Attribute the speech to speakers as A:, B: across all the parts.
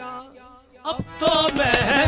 A: अब तो महसूस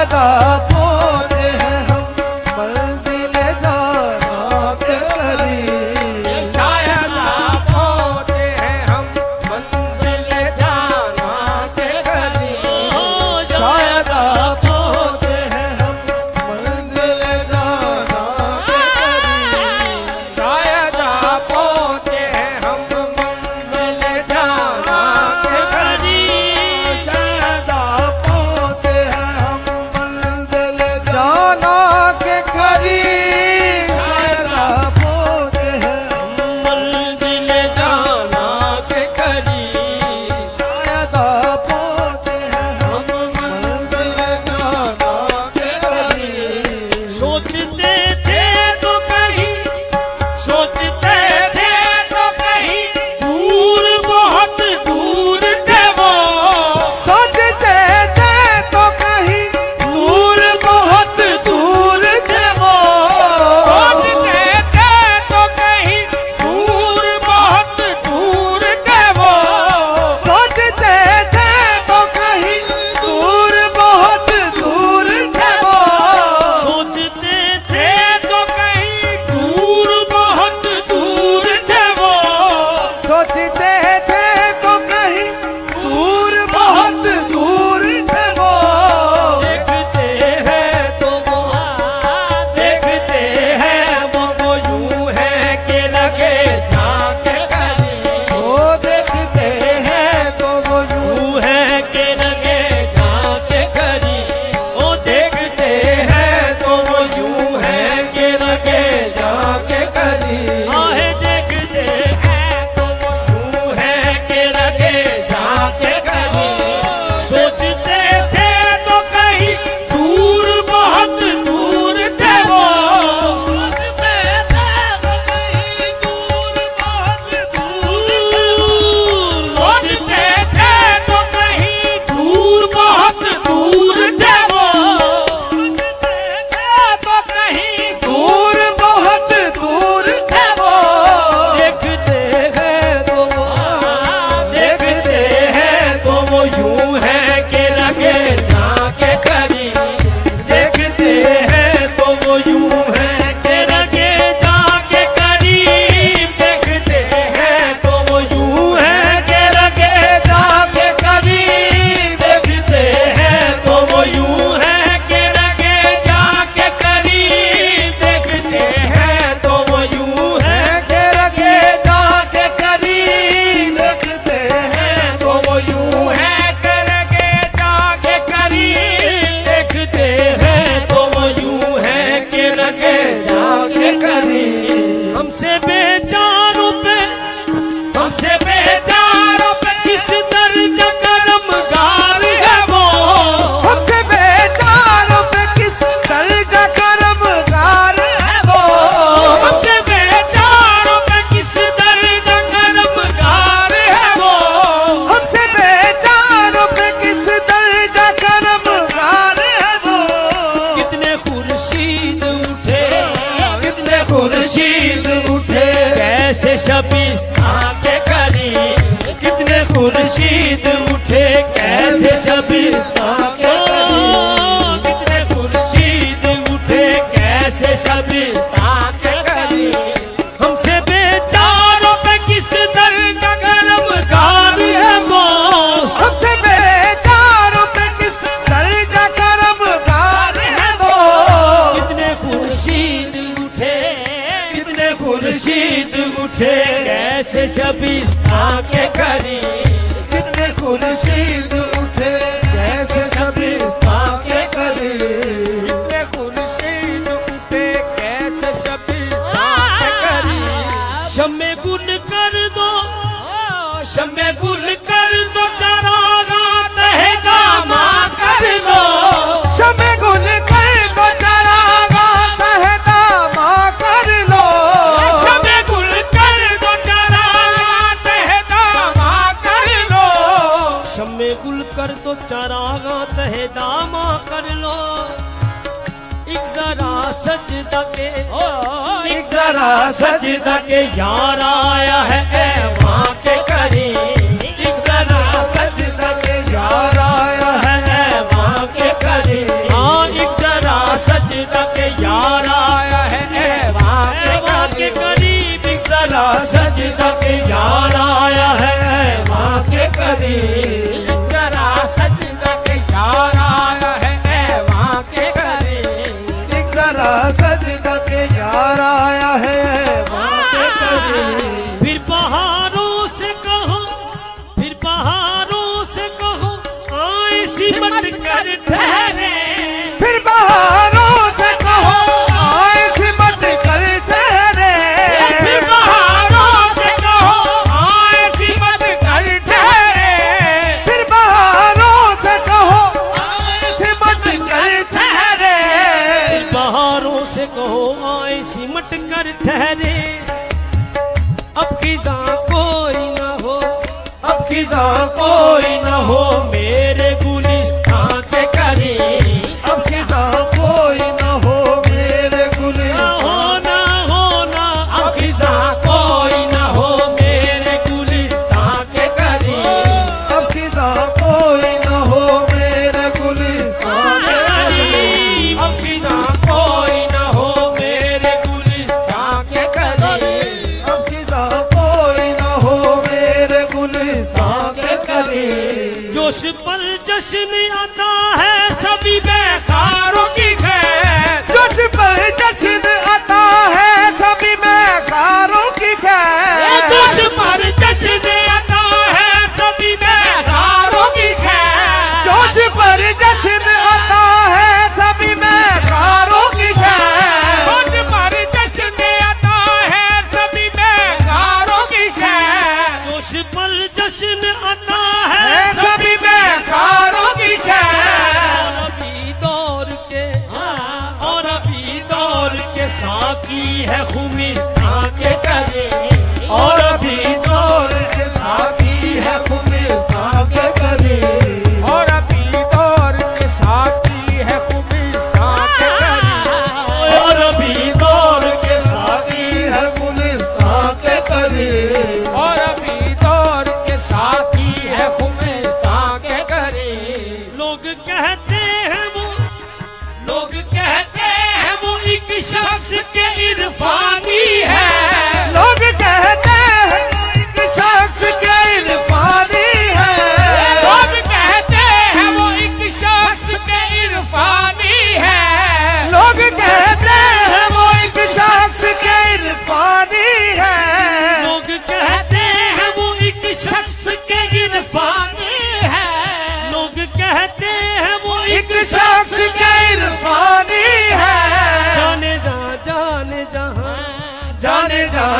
A: लगा हमसे बे बिस्ता के करी। चरागा तह दामा कर लो। एक जरा सजदा के, ओ, एक जरा
B: सजदा के यार आया
A: है, ए के करी। एक जरा सजदा के यार आया है, ए के करी। हाँ एक जरा सजदा के यार आया से कहो, आए सिमट कर ठहरे। अब खिजा कोई ना हो, अब खिजा कोई ना हो, मेरे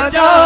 A: 大家。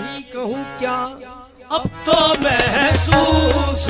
A: नहीं कहूँ क्या? अब तो महसूस